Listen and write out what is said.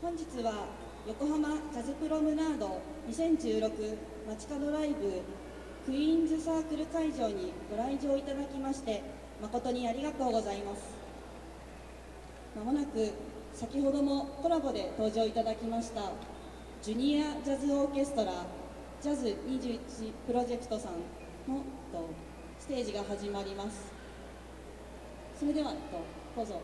本日は横浜ジャズプロムナード2016街角ライブクイーンズサークル会場にご来場いただきまして誠にありがとうございます。まもなく先ほどもコラボで登場いただきましたジュニアジャズオーケストラジャズ21プロジェクトさんのステージが始まります。それではどうぞ。